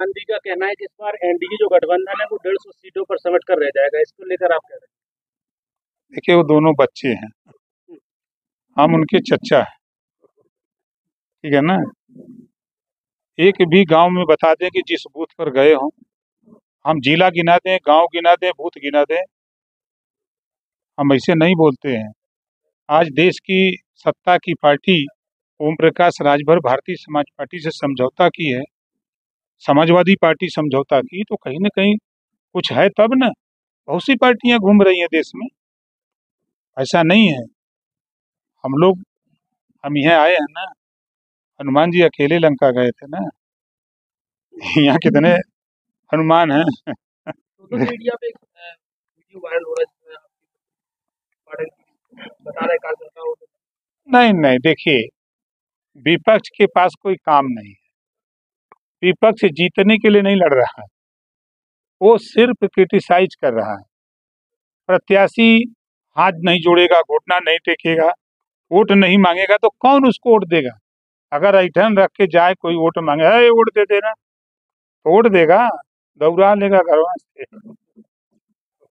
गांधी का कहना है कि इस बार एनडीए जो गठबंधन है, वो डेढ़ सौ सीटों पर समेट कर रह जाएगा। इसको लेकर आप कह? रहे हैं देखिए, वो दोनों बच्चे हैं। हम उनके चच्चा हैं। ठीक है ना? एक भी गाँव में बता दें कि जिस बूथ पर गए हों, हम जिला गिना दें, गाँव गिना दें, बूथ गिना दें, हम ऐसे नहीं बोलते हैं। आज देश की सत्ता की पार्टी ओम प्रकाश राजभर भारतीय समाज पार्टी से समझौता की है। समाजवादी पार्टी समझौता की तो कहीं ना कहीं कुछ है तब ना। बहुत सी पार्टियाँ घूम रही हैं देश में। ऐसा नहीं है। हम लोग हम यहाँ आए हैं ना। हनुमान जी अकेले लंका गए थे ना। यहाँ कितने हनुमान हैं। सोशल मीडिया पे वीडियो वायरल हो रहा है बता रहे नहीं नहीं देखिए विपक्ष के पास कोई काम नहीं है। विपक्ष जीतने के लिए नहीं लड़ रहा है। वो सिर्फ़ क्रिटिसाइज कर रहा है। प्रत्याशी हाथ नहीं जोड़ेगा घुटना नहीं टेकेगा, वोट नहीं मांगेगा तो कौन उसको वोट देगा? अगर ऐठन रख के जाए, कोई वोट मांगे, अरे, वोट दे देना। तो वोट देगा दौड़ा लेगा घरवा से